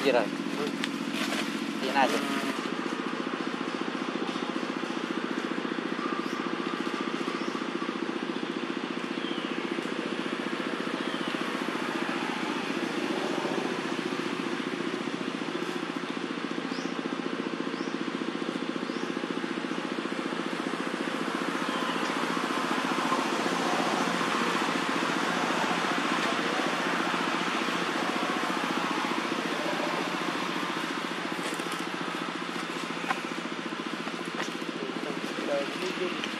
jiran. Tingnan natin. good.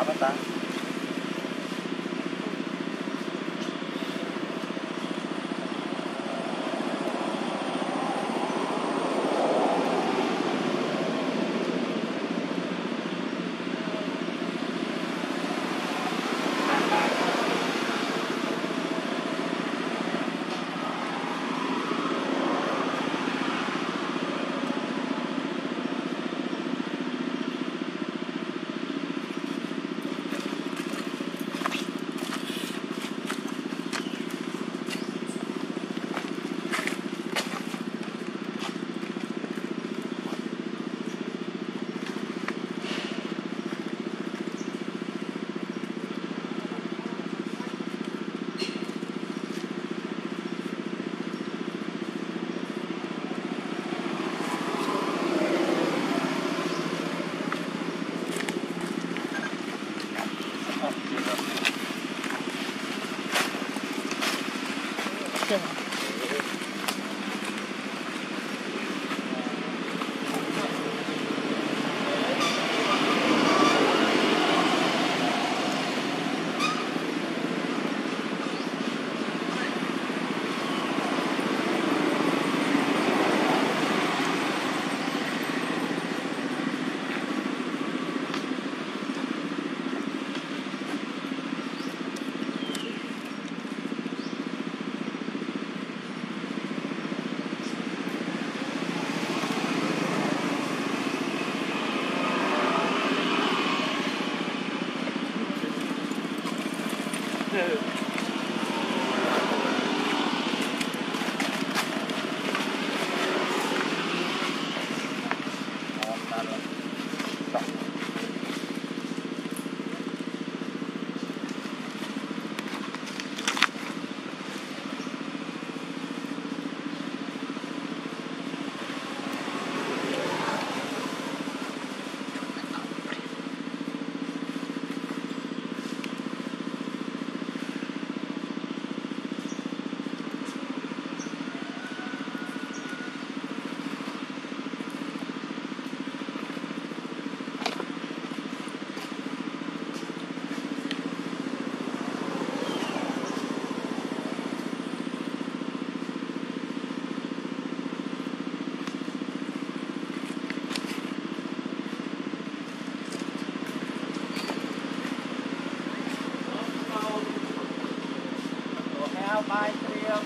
Apa, Thank. Out my three of